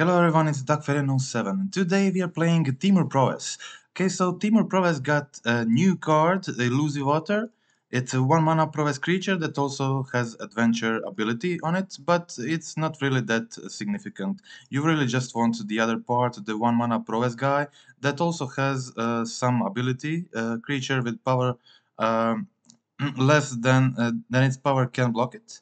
Hello everyone, it's DackFayden07. Today we are playing Temur Prowess. Okay, so Temur Prowess got a new card, the Elusive Otter. It's a one mana Prowess creature that also has adventure ability on it, but it's not really that significant. You really just want the other part, the one mana Prowess guy, that also has uh, some ability, uh, creature with power um, less than, uh, than its power can block it.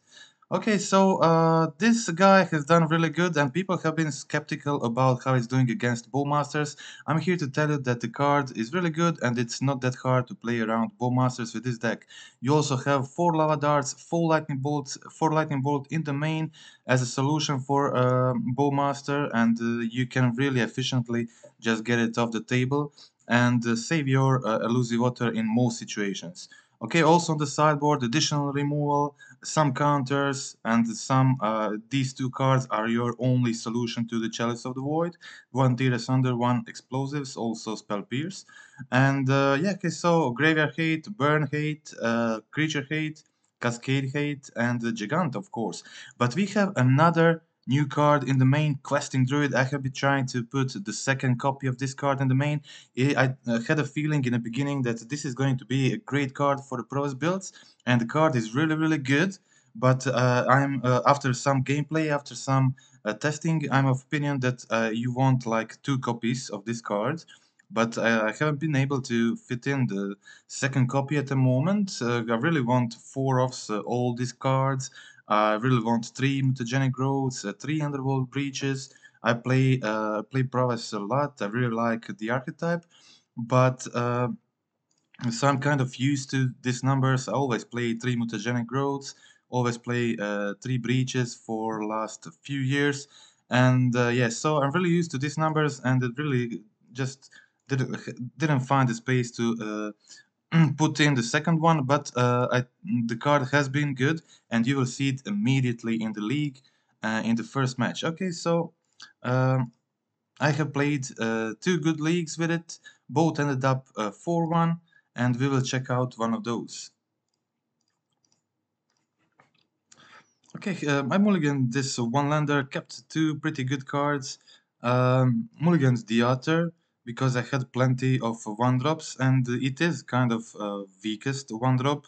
Okay, so uh, this guy has done really good and people have been skeptical about how he's doing against Bowmasters. I'm here to tell you that the card is really good and it's not that hard to play around Bowmasters with this deck. You also have 4 Lava Darts, 4 Lightning Bolts, 4 Lightning Bolt in the main as a solution for uh, Bowmaster and uh, you can really efficiently just get it off the table and uh, save your uh, Elusive Otter in most situations. Okay, also on the sideboard, additional removal, some counters, and some, uh, these two cards are your only solution to the Chalice of the Void. One Tear Asunder, one Explosives, also Spell Pierce. And uh, yeah, okay, so Graveyard Hate, Burn Hate, uh, Creature Hate, Cascade Hate, and Gigant, of course. But we have another new card in the main questing druid i have been trying to put the second copy of this card in the main i uh, had a feeling in the beginning that this is going to be a great card for the pros builds and the card is really really good but uh, i'm uh, after some gameplay after some uh, testing i'm of opinion that uh, you want like two copies of this card but I haven't been able to fit in the second copy at the moment. Uh, I really want four of uh, all these cards. I really want three mutagenic growths, uh, three underworld breaches. I play uh, play Prowess a lot. I really like the archetype, but uh, so I'm kind of used to these numbers. I always play three mutagenic growths, always play uh, three breaches for last few years, and uh, yeah, so I'm really used to these numbers, and it really just didn't didn't find the space to uh, put in the second one, but uh, I, the card has been good, and you will see it immediately in the league uh, in the first match. Okay, so um, I have played uh, two good leagues with it. Both ended up 4-1, uh, and we will check out one of those. Okay, uh, I mulligan this one lander, kept two pretty good cards. Um, mulligan's the Otter, because I had plenty of one drops and it is kind of uh, weakest one drop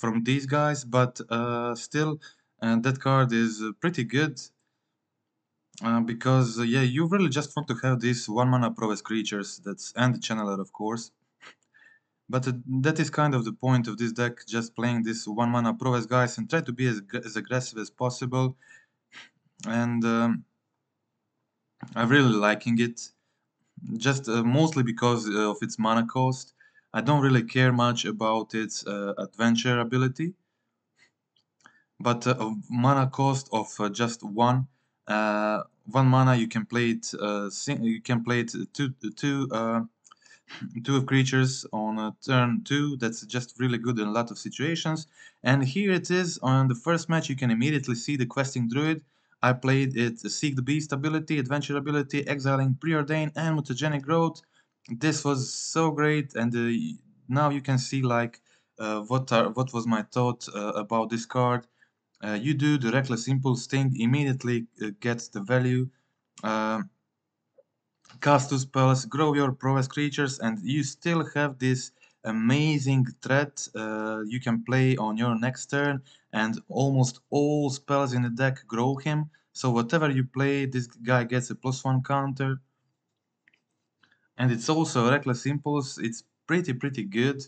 from these guys but uh, still uh, that card is pretty good uh, because uh, yeah you really just want to have these one mana prowess creatures that's and the channeler of course. But uh, that is kind of the point of this deck just playing this one mana prowess guys and try to be as, as aggressive as possible. And um, I'm really liking it just uh, mostly because uh, of its mana cost. I don't really care much about its uh, adventure ability, but uh, mana cost of uh, just one uh, one mana you can play it you can play it two two two creatures on turn two. That's just really good in a lot of situations. And here it is on the first match. You can immediately see the questing druid I played it Seek the Beast ability, Adventure ability, Exiling Preordain, and Mutagenic Growth. This was so great, and uh, now you can see like uh, what are what was my thought uh, about this card. Uh, you do the Reckless Impulse thing, immediately uh, gets the value. Um, cast two spells, grow your prowess creatures, and you still have this amazing threat uh, you can play on your next turn and almost all spells in the deck grow him. So whatever you play this guy gets a plus one counter. And it's also reckless impulse. It's pretty pretty good.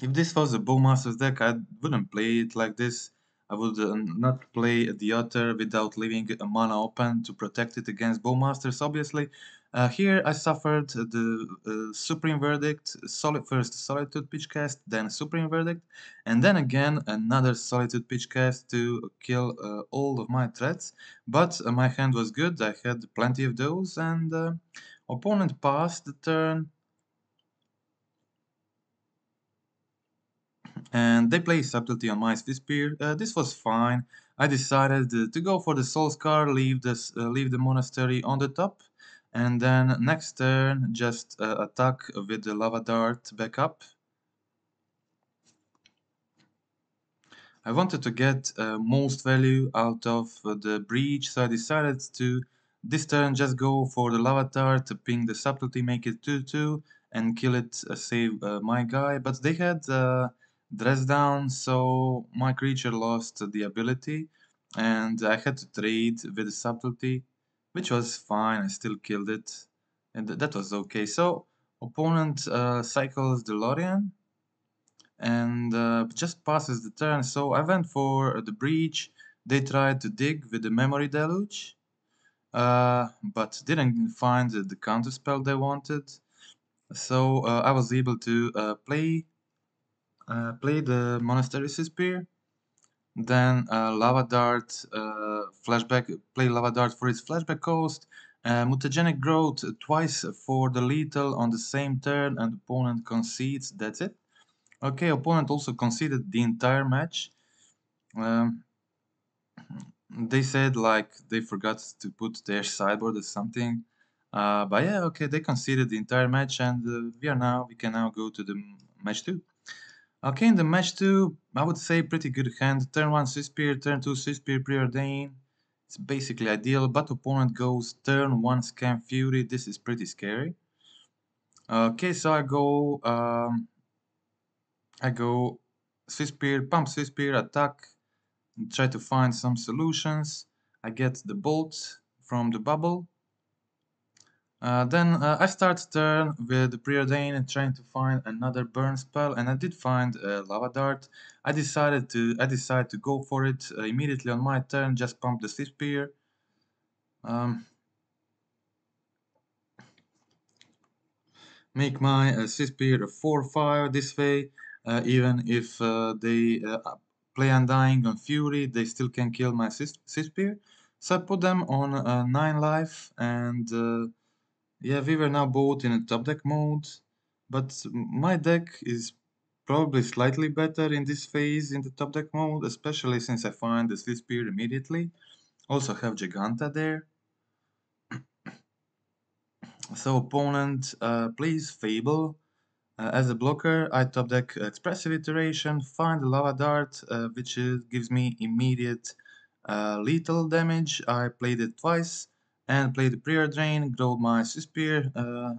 If this was a Bowmasters deck I wouldn't play it like this. I would uh, not play the Otter without leaving a mana open to protect it against Bowmasters obviously uh, here I suffered the uh, Supreme Verdict, solid, first Solitude Pitch Cast, then Supreme Verdict, and then again another Solitude Pitch Cast to kill uh, all of my threats. But uh, my hand was good, I had plenty of those, and uh, opponent passed the turn. And they play Subtlety on my Swiftspear. Uh, this was fine. I decided to go for the Soul Scar, leave, this, leave the Monastery on the top and then next turn, just uh, attack with the lava dart back up. I wanted to get uh, most value out of the breach, so I decided to this turn just go for the lava dart, ping the subtlety, make it 2-2 and kill it, uh, save uh, my guy. But they had uh, dress down, so my creature lost the ability and I had to trade with the subtlety, which was fine, I still killed it and th that was okay. So opponent uh, cycles the Lorien and uh, just passes the turn. So I went for the breach. They tried to dig with the memory deluge, uh, but didn't find the counter spell they wanted. So uh, I was able to uh, play uh, play the Monastery Spear, then uh, Lava Dart flashback, play Lava Dart for its flashback cost, mutagenic growth twice for the lethal on the same turn and opponent concedes, that's it. Okay, opponent also conceded the entire match. Um, they said like they forgot to put their sideboard or something. Uh, but yeah, okay, they conceded the entire match, and uh, we are now we can now go to the match two. Okay, in the match two, I would say pretty good hand. Turn one Swiftspear, turn two Swiftspear Preordain. It's basically ideal, but opponent goes turn one Scam Fury. This is pretty scary. Okay, so I go um, I go Swiftspear, pump Swiftspear, attack, try to find some solutions. I get the bolt from the bubble. Uh, then uh, I start turn with the Preordain and trying to find another burn spell, and I did find a Lava Dart. I decided to I decided to go for it uh, immediately on my turn. Just pump the Swiftspear. Um, make my uh, Swiftspear a 4-5 this way. Uh, even if uh, they uh, play Undying on Fury, they still can kill my Swiftspear. So I put them on 9 life and yeah, we were now both in a top deck mode, but my deck is probably slightly better in this phase in the top deck mode, especially since I find the Swiftspear immediately. Also have Giganta there. so opponent uh, plays Fable, uh, as a blocker, I top deck Expressive Iteration, find the Lava Dart, uh, which gives me immediate uh, lethal damage. I played it twice and played the Drain, growed my Swiftspear uh,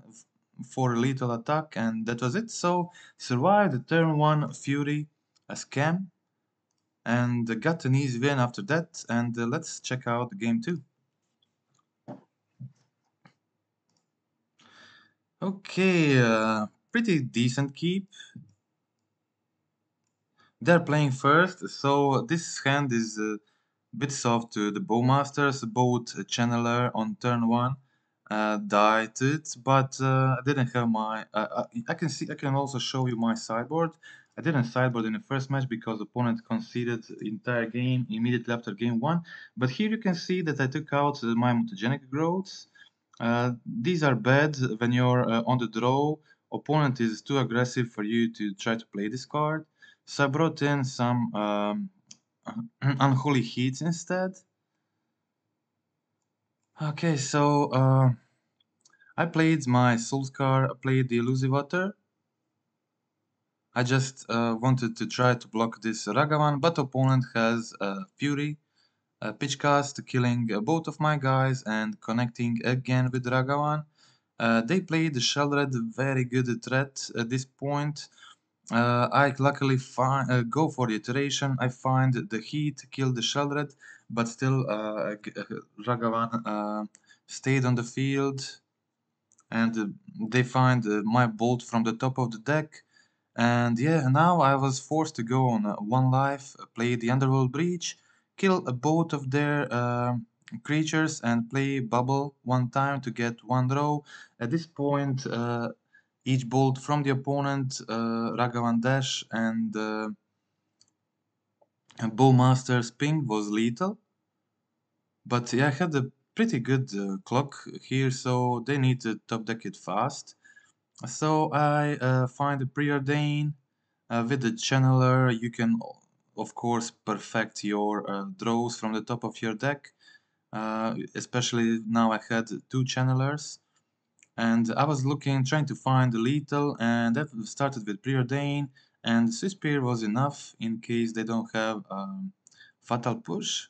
for a lethal attack, and that was it. So, survived the turn 1 Fury, a scam, and got an easy win after that. And uh, let's check out game 2. Okay, uh, pretty decent keep. They're playing first, so this hand is a bit soft to the Bowmasters. Both Channeler on turn one uh, died it, but uh, I didn't have my. Uh, I can see. I can also show you my sideboard. I didn't sideboard in the first match because opponent conceded entire game immediately after game one. But here you can see that I took out my mutagenic growths. Uh, these are bad when you're uh, on the draw opponent is too aggressive for you to try to play this card. So I brought in some um, Unholy Heats instead. Okay, so uh, I played my Soulscar, I played the Elusive Otter. I just uh, wanted to try to block this Ragavan, but opponent has uh, Fury, Pitchcast, killing uh, both of my guys and connecting again with Ragavan. Uh, they played the Sheoldred very good threat at this point. Uh, I luckily find, uh, go for the iteration. I find the heat, kill the Sheoldred, but still uh, uh, Ragavan uh, stayed on the field. And they find my bolt from the top of the deck. And yeah, now I was forced to go on one life, play the Underworld Breach, kill both of their creatures and play bubble one time to get one draw. At this point, uh, each bolt from the opponent, uh, Ragavan Dash and uh, Bowmaster's ping was lethal. But yeah, I had a pretty good uh, clock here, so they need to top deck it fast. So I uh, find a preordain uh, with the channeler. You can, of course, perfect your uh, draws from the top of your deck. Uh, especially now I had two channelers and I was looking trying to find the lethal and that started with preordain and Swiftspear was enough in case they don't have um, Fatal Push.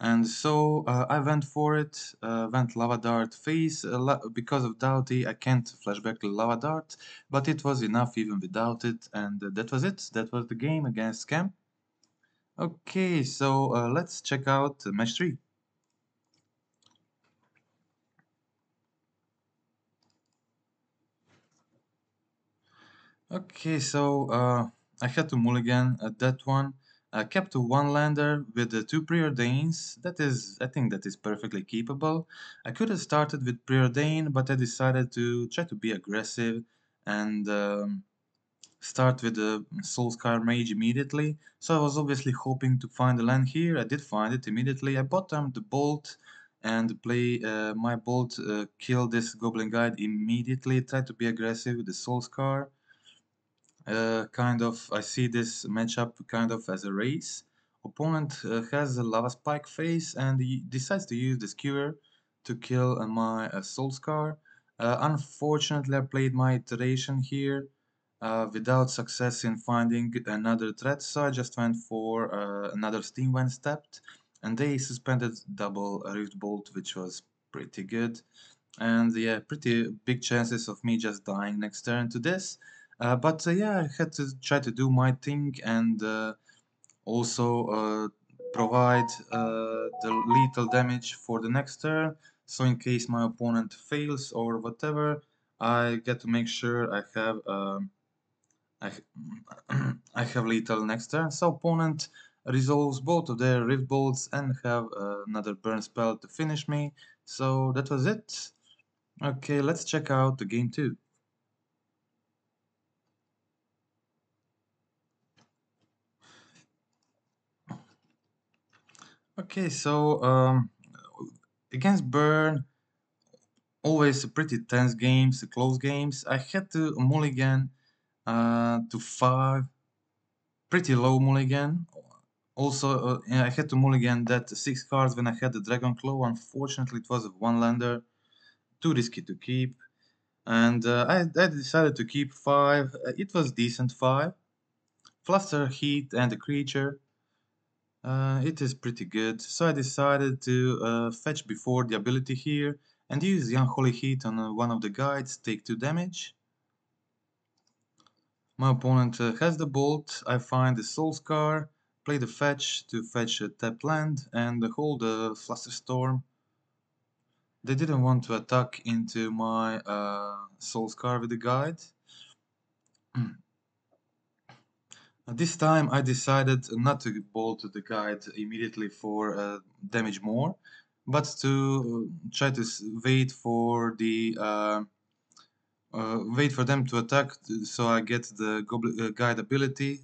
And so uh, I went for it, uh, went Lava Dart face, uh, because of Dauthi I can't flashback Lava Dart, but it was enough even without it, and that was it, that was the game against Scam. Okay, so uh, let's check out match 3. Okay, so uh, I had to mulligan at that one. I kept one lander with the two preordains. That is, I think that is perfectly keepable. I could have started with preordain, but I decided to try to be aggressive and um, start with the Soulscar Mage immediately. So I was obviously hoping to find a land here. I did find it immediately. I bottomed the Bolt and play uh, my Bolt, uh, kill this Goblin Guide immediately. Try to be aggressive with the Soulscar uh, kind of I see this matchup kind of as a race. Opponent uh, has a lava spike face and he decides to use the skewer to kill uh, my uh, soul scar. Unfortunately I played my iteration here without success in finding another threat so I just went for another steam when stepped and they suspended double rift bolt which was pretty good and yeah pretty big chances of me just dying next turn to this but uh, yeah, I had to try to do my thing and uh, also provide the lethal damage for the next turn. So in case my opponent fails or whatever, I get to make sure I have um, I, I have lethal next turn. So opponent resolves both of their rift bolts and have uh, another burn spell to finish me. So that was it. Okay, let's check out the game 2. Okay, so um, against Burn, always pretty tense games, close games. I had to mulligan uh, to 5, pretty low mulligan. Also, uh, I had to mulligan that 6 cards when I had the Dragon Claw. Unfortunately, it was a 1 lander, too risky to keep. And uh, I, I, decided to keep 5. It was decent 5. Fluster, Heat, and a creature. Uh, it is pretty good, so I decided to uh, fetch before the ability here and use the Unholy Heat on uh, one of the guides, take 2 damage. My opponent uh, has the Bolt, I find the Soul Scar, play the fetch to fetch a tap land and hold the Flusterstorm. They didn't want to attack into my uh, Soul Scar with the guide. This time I decided not to bolt the guide immediately for uh, damage more, but to try to wait for the uh, uh, wait for them to attack so I get the uh, guide ability,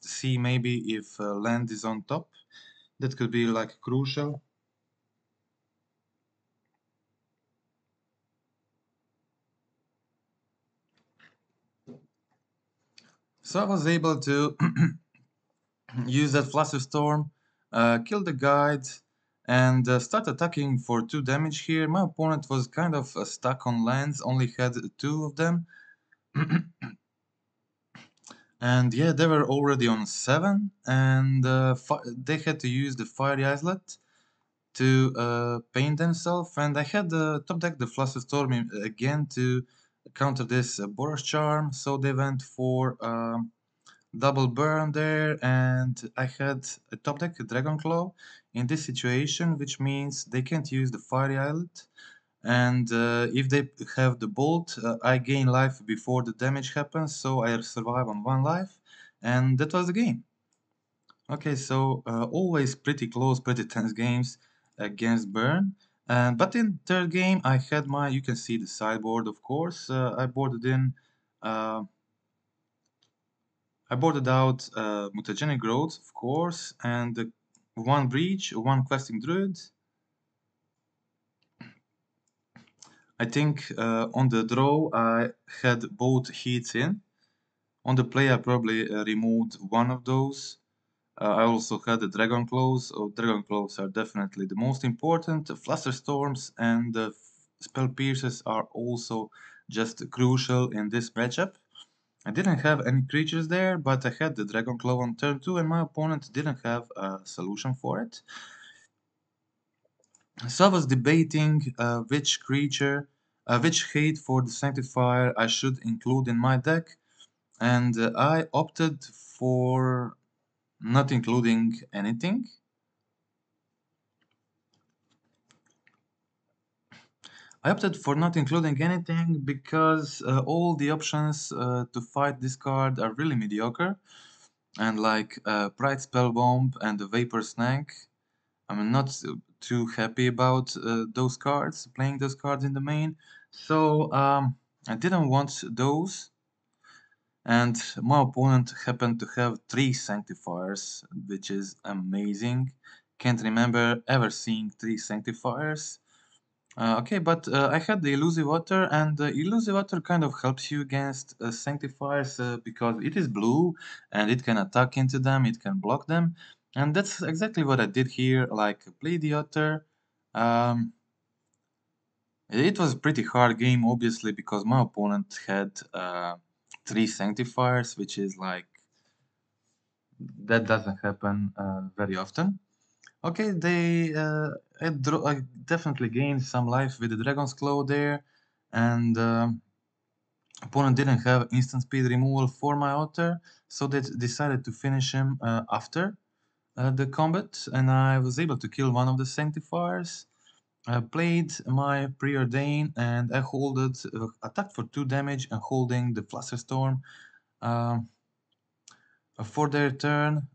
see maybe if uh, land is on top. That could be like crucial. So I was able to use that Flusterstorm, uh, kill the guide, and uh, start attacking for 2 damage here. My opponent was kind of uh, stuck on lands, only had 2 of them. and yeah, they were already on 7, and uh, they had to use the Fiery Islet to uh, paint themselves. And I had the top deck the Flusterstorm again to counter this uh, Boros Charm, so they went for um, double burn there, and I had a top deck, Dragon Claw, in this situation, which means they can't use the Fiery Islet, and uh, if they have the Bolt, uh, I gain life before the damage happens, so I survive on one life, and that was the game. Okay, so uh, always pretty close, pretty tense games against Burn. And but in third game, I had my, you can see the sideboard, of course. Uh, I boarded in, uh, I boarded out uh, mutagenic growth, of course, and one breach, one questing druid. I think uh, on the draw I had both heats in. On the play I probably uh, removed one of those. Uh, I also had the Dragon Claws. Oh, Dragon Claws are definitely the most important. Fluster Storms and Spell Pierces are also just crucial in this matchup. I didn't have any creatures there, but I had the Dragon Claw on turn 2 and my opponent didn't have a solution for it. So I was debating uh, which creature, uh, which hate for the Sanctifier I should include in my deck, and uh, I opted for not including anything. I opted for not including anything because uh, all the options uh, to fight this card are really mediocre. And like uh, Pyrite Spellbomb and the Vapor Snag, I'm not too happy about uh, those cards, playing those cards in the main. So um, I didn't want those. And my opponent happened to have three Sanctifiers, which is amazing. Can't remember ever seeing three Sanctifiers. Uh, okay, but uh, I had the Elusive Otter and the Elusive Otter kind of helps you against uh, Sanctifiers uh, because it is blue and it can attack into them, it can block them. And that's exactly what I did here, like play the Otter. Um, it was a pretty hard game, obviously, because my opponent had uh, three Sanctifiers, which is like... That doesn't happen uh, very often. Okay, they uh, I, I, definitely gained some life with the Dragon's Claw there, and uh, opponent didn't have instant speed removal for my Otter, so they decided to finish him uh, after uh, the combat, and I was able to kill one of the Sanctifiers. I played my Preordain and I holded, uh, attacked for 2 damage and holding the Flusterstorm. Um, for their turn,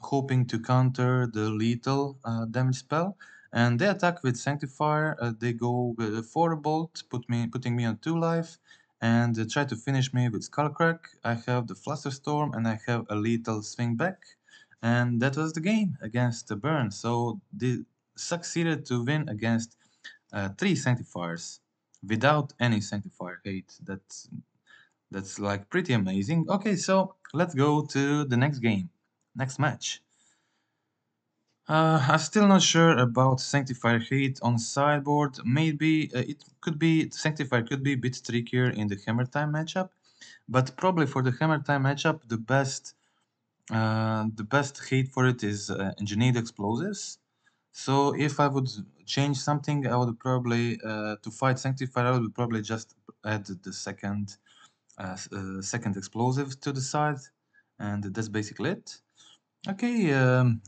hoping to counter the lethal uh, damage spell. And they attack with Sanctifier. Uh, they go with a four bolt, put me putting me on two life, and uh, try to finish me with Skullcrack. I have the Flusterstorm and I have a lethal swing back. And that was the game against the Burn. So they succeeded to win against uh, three Sanctifiers without any Sanctifier hate. That's that's like pretty amazing. Okay, so let's go to the next game next match. Uh, I'm still not sure about Sanctifier hate on sideboard. Maybe uh, it could be Sanctifier could be a bit trickier in the Hammer Time matchup, but probably for the Hammer Time matchup, the best uh, the best hate for it is uh, Engineered Explosives. So if I would change something, I would probably uh, to fight Sanctifier, I would probably just add the second uh, uh, second explosive to the side, and that's basically it. Okay, um,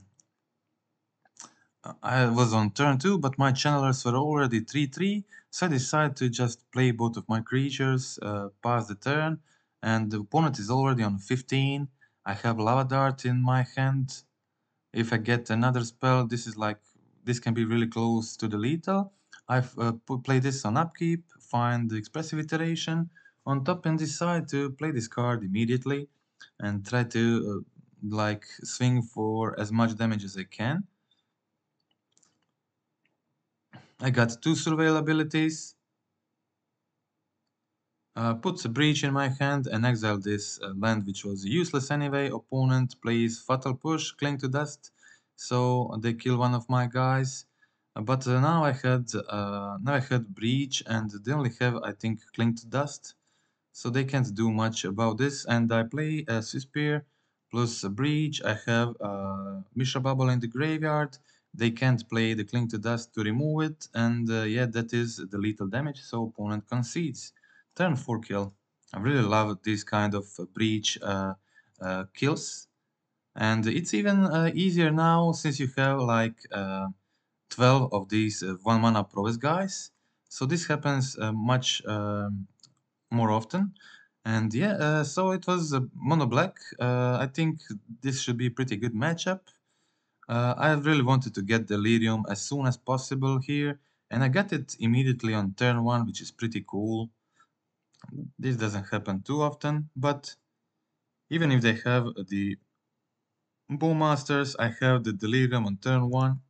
I was on turn 2, but my channelers were already 3-3, so I decided to just play both of my creatures, uh, pass the turn, and the opponent is already on 15. I have Lava Dart in my hand. If I get another spell, this is like, this can be really close to the lethal. I've uh, played this on upkeep, find the expressive iteration on top and decide to play this card immediately and try to uh, like swing for as much damage as I can. I got two surveil abilities. Uh, puts a breach in my hand and exile this uh, land which was useless anyway. Opponent plays Fatal Push, Cling to Dust, so they kill one of my guys. Uh, but uh, now I had uh, now I had breach and they only have I think Cling to Dust, so they can't do much about this. And I play a Spear plus a breach. I have a Mishra Bubble in the graveyard. They can't play the Cling to Dust to remove it, and uh, yeah, that is the lethal damage, so opponent concedes. Turn 4 kill. I really love this kind of uh, breach uh, uh kills. And it's even uh, easier now since you have like uh, 12 of these 1 mana prowess guys. So this happens much um, more often. And yeah, uh, so it was uh, mono black. Uh, I think this should be a pretty good matchup. Uh, I really wanted to get Delirium as soon as possible here, and I got it immediately on turn 1, which is pretty cool. This doesn't happen too often, but even if they have the Bowmasters, I have the Delirium on turn 1.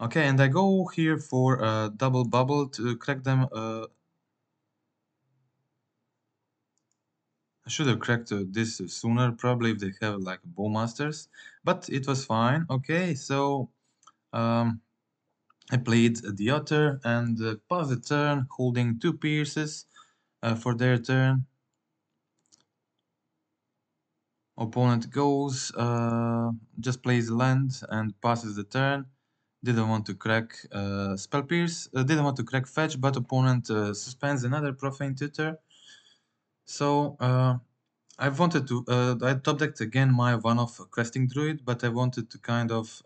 Okay, and I go here for a double bubble to crack them uh, I should have cracked uh, this sooner, probably if they have like Bowmasters, but it was fine. Okay, so um, I played the Otter and uh, passed the turn, holding two Pierces uh, for their turn. Opponent goes, uh, just plays land and passes the turn. Didn't want to crack uh, Spell Pierce, uh, didn't want to crack Fetch, but opponent uh, suspends another Profane Tutor. So uh, I wanted to, uh, I top decked again my one-off Questing Druid, but I wanted to kind of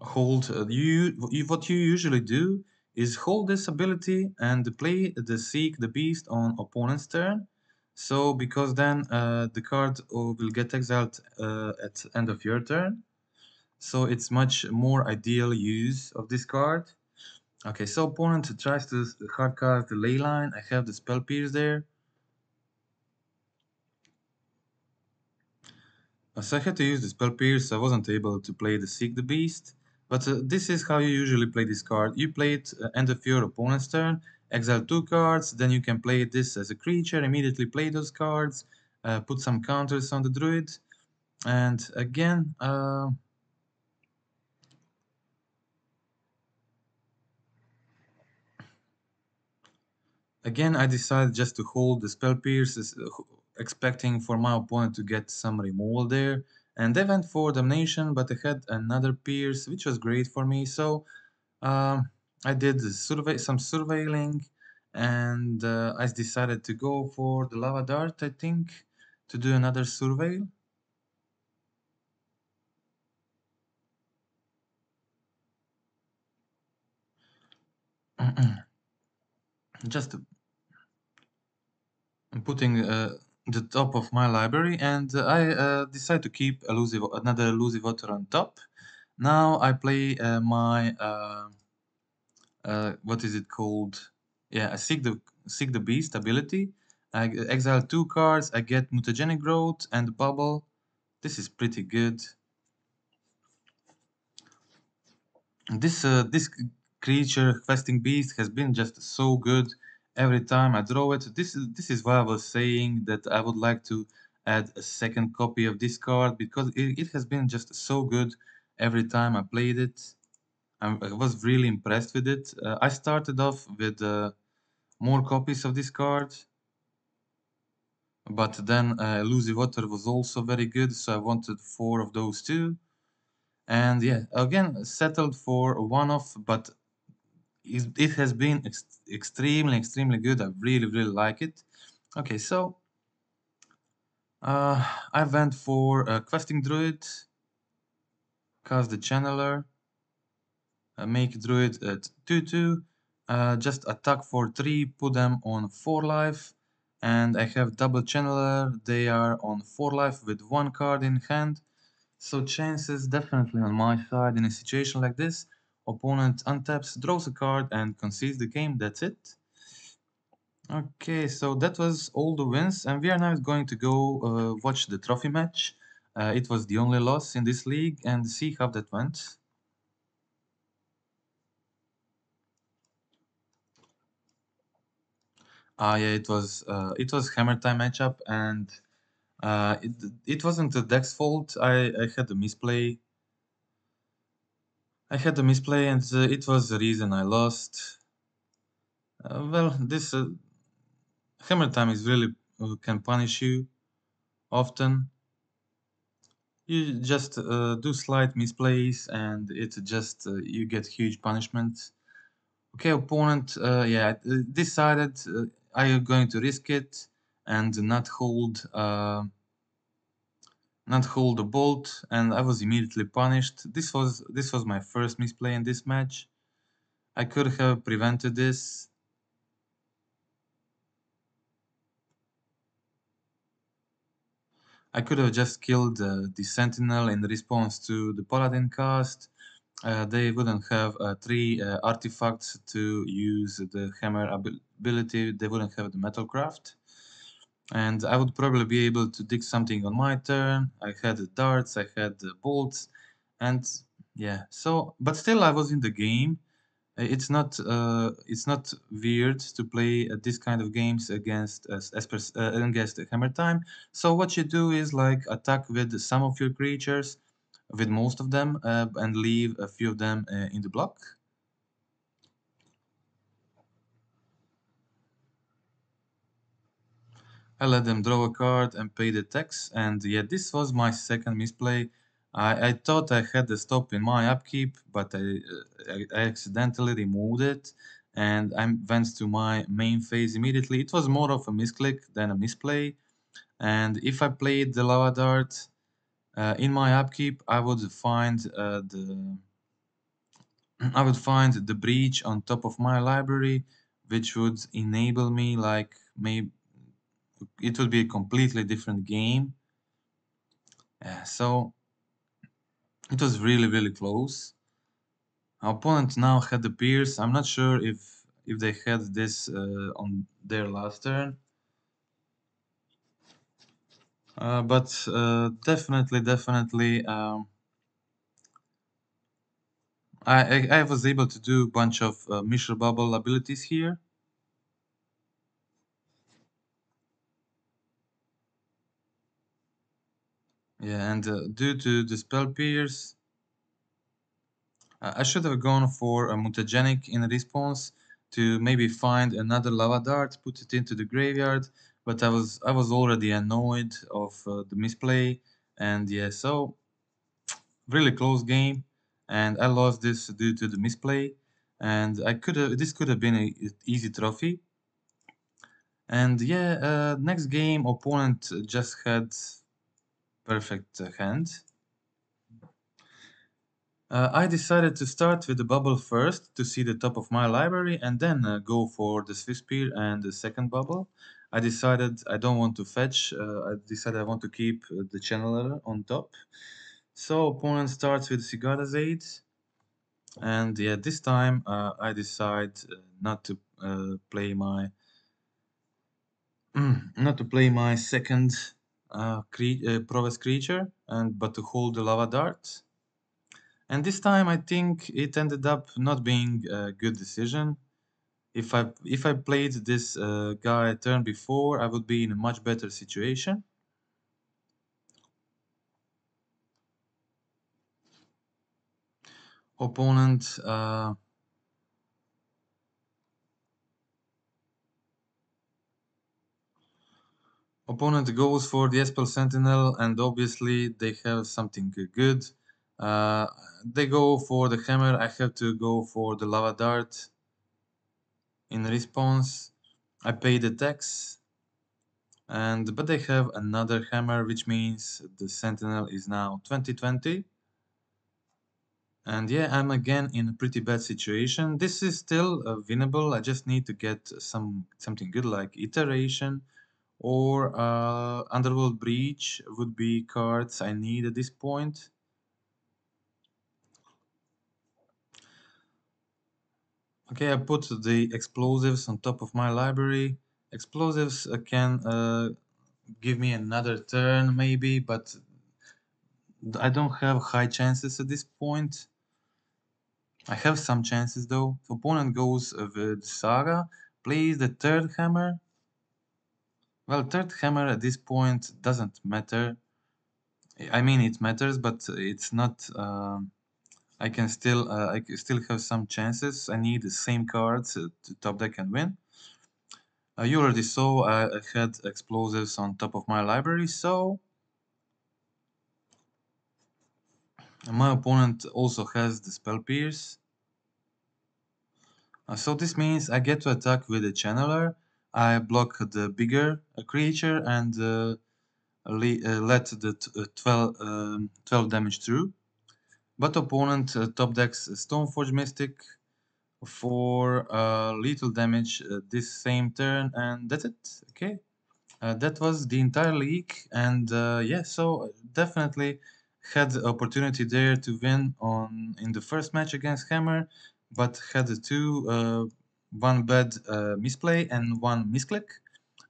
hold, you, what you usually do is hold this ability and play the Seek the Beast on opponent's turn so because then uh, the card will get exiled uh, at end of your turn. So it's much more ideal use of this card. Okay, so opponent tries to hard card the Leyline. I have the Spell Pierce there. So I had to use the Spell Pierce. I wasn't able to play the Seek the Beast. But uh, this is how you usually play this card. You play it uh, end of your opponent's turn exile two cards, then you can play this as a creature, immediately play those cards, uh, put some counters on the druid, and again, uh, again I decided just to hold the spell pierces, uh, expecting for my opponent to get some removal there, and they went for Damnation, but I had another pierce, which was great for me, so um, I did survey some surveilling and uh, I decided to go for the lava dart I think to do another survey. Just putting uh, the top of my library and uh, I uh, decide to keep elusive another elusive otter on top. Now I play uh, my uh, what is it called? Yeah, I seek the seek the beast ability. I exile two cards. I get mutagenic growth and bubble. This is pretty good. This uh, this creature questing beast has been just so good every time I draw it. This is this is why I was saying that I would like to add a second copy of this card because it, it has been just so good every time I played it. I was really impressed with it. Uh, I started off with uh, more copies of this card, but then uh, Elusive Otter was also very good, so I wanted four of those too. And yeah, again, settled for one off, but it has been ex extremely, extremely good. I really, really like it. Okay, so uh, I went for a Questing Druid, cast the Channeler, uh, make druid at 2-2, uh, just attack for 3, put them on 4 life, and I have double channeler, they are on 4 life with 1 card in hand, so chances definitely on my side in a situation like this, opponent untaps, draws a card and concedes the game, that's it. Okay, so that was all the wins, and we are now going to go uh, watch the trophy match. Uh, it was the only loss in this league, and see how that went. Uh, yeah, it was uh, it was hammer time matchup, and uh, it it wasn't the deck's fault. I I had a misplay. I had a misplay, and uh, it was the reason I lost. Uh, well, this uh, hammer time is really can punish you often. You just do slight misplays, and it just you get huge punishment. Okay, opponent, yeah, decided are you going to risk it and not hold uh, not hold the bolt and I was immediately punished. This was this was my first misplay in this match. I could have prevented this. I could have just killed uh, the Sentinel in response to the Paladin cast. Uh, they wouldn't have uh, three uh, artifacts to use the hammer ability, they wouldn't have the metalcraft. And I would probably be able to dig something on my turn. I had the darts, I had the bolts, and yeah. So, but still, I was in the game. It's not uh, it's not weird to play uh, this kind of games against uh, against hammer time. So what you do is like attack with some of your creatures with most of them uh, and leave a few of them uh, in the block. I let them draw a card and pay the tax, and yeah, this was my second misplay. I, I thought I had the stop in my upkeep, but I, uh, I accidentally removed it, and I went to my main phase immediately. It was more of a misclick than a misplay, and if I played the lava dart in my upkeep, I would find uh, the I would find the breach on top of my library, which would enable me like maybe it would be a completely different game. Yeah, so it was really really close. Our opponent now had the Pierce. I'm not sure if if they had this uh, on their last turn. Uh, but uh, definitely, definitely, um, I, I, I was able to do a bunch of uh, Mishra Bubble abilities here. Yeah, and uh, due to the spell pierce, uh, I should have gone for a mutagenic in response to maybe find another lava dart, put it into the graveyard, but I was I was already annoyed of uh, the misplay, and yeah, so really close game, and I lost this due to the misplay, and I could have this could have been an easy trophy. And yeah, uh, next game opponent just had perfect hand. Uh, I decided to start with the bubble first to see the top of my library and then uh, go for the Swiftspear and the second bubble. I decided I don't want to fetch, uh, I decided I want to keep uh, the channeler on top. So opponent starts with Sigarda's Aid and yeah, this time uh, I decide uh, not to play my not to play my second uh, cre uh, creature, and but to hold the lava dart. And this time I think it ended up not being a good decision. If I if I played this uh, guy turn before, I would be in a much better situation. Opponent uh, Opponent goes for the Esper Sentinel and obviously they have something good. Uh, they go for the hammer, I have to go for the lava dart. In response, I pay the tax. And but they have another hammer, which means the sentinel is now 2020. And yeah, I'm again in a pretty bad situation. This is still uh, winnable. I just need to get some something good like iteration or uh, Underworld Breach would be cards I need at this point. Okay, I put the explosives on top of my library. Explosives uh, can uh, give me another turn maybe, but I don't have high chances at this point. I have some chances though. Opponent goes with Saga, plays the third hammer, well, third hammer at this point doesn't matter. I mean, it matters, but it's not. Uh, I can still, uh, I still have some chances. I need the same cards to top deck and win. Uh, you already saw I, had explosives on top of my library, so my opponent also has the spell pierce. Uh, so this means I get to attack with a channeler I block the bigger creature and uh, uh, let the uh, 12, um, 12 damage through. But opponent top decks Stoneforge Mystic for lethal damage this same turn and that's it. Okay. Uh, that was the entire league and uh, yeah so definitely had the opportunity there to win on in the first match against Hammer but had two uh, one bad uh, misplay and one misclick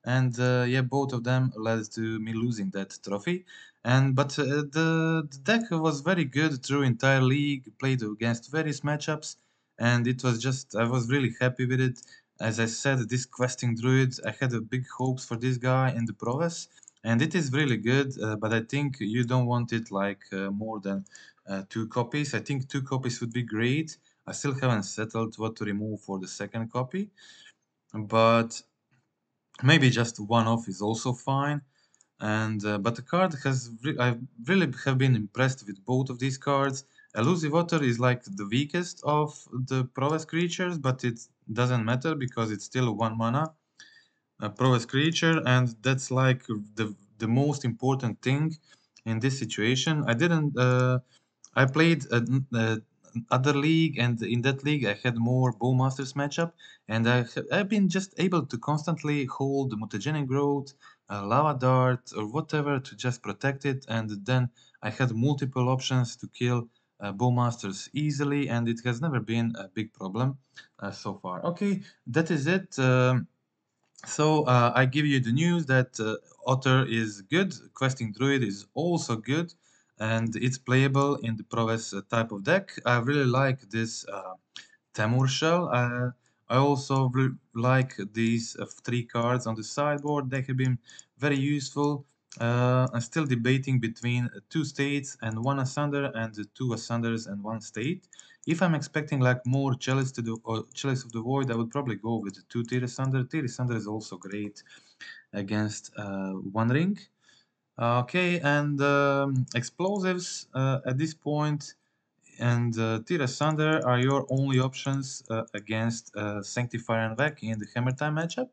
and uh, yeah both of them led to me losing that trophy and but uh, the, the, deck was very good through entire league played against various matchups and it was just i was really happy with it. As i said this questing druid i had a big hopes for this guy in the prowess and it is really good uh, but i think you don't want it like uh, more than uh, two copies. I think two copies would be great. I still haven't settled what to remove for the second copy, but maybe just one off is also fine and uh, but the card has re I really have been impressed with both of these cards. Elusive Otter is like the weakest of the Prowess creatures, but it doesn't matter because it's still one mana a Prowess creature, and that's like the the most important thing in this situation. I didn't. Uh, I played a, a other league, and in that league I had more Bowmasters matchup, and I have been just able to constantly hold mutagenic growth, uh, lava dart, or whatever to just protect it, and then I had multiple options to kill uh, Bowmasters easily, and it has never been a big problem uh, so far. Okay, that is it. Um, so uh, I give you the news that uh, Otter is good, Questing Druid is also good, and it's playable in the Prowess uh, type of deck. I really like this uh, Temur shell. Uh, I also like these uh, three cards on the sideboard. They have been very useful. I'm still debating between two states and one Asunder and two Asunders and one state. If I'm expecting like more Chalice to the or Chalice of the Void, I would probably go with the two Tear Asunder. Tear Asunder is also great against uh, One Ring. Okay, and um, explosives uh, at this point and uh, Asunder are your only options uh, against uh, Sanctifier en-Vec in the Hammer Time matchup.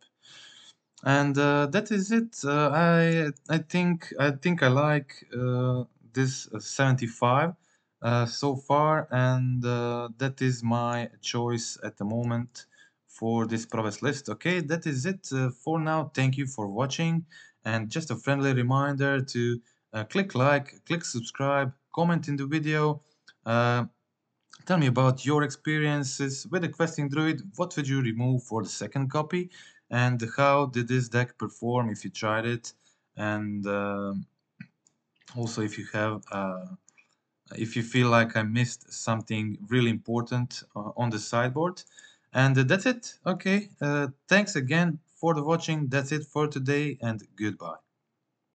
And uh, that is it. Uh, I I think I think I like uh, this 75 so far, and that is my choice at the moment for this Prowess list. Okay, that is it for now. Thank you for watching, and just a friendly reminder to click like, click subscribe, comment in the video. Uh, tell me about your experiences with the questing druid. What would you remove for the second copy? And how did this deck perform if you tried it? And uh, also if you have, uh, if you feel like I missed something really important uh, on the sideboard. And that's it. Okay. Uh, thanks again for the watching. That's it for today and goodbye.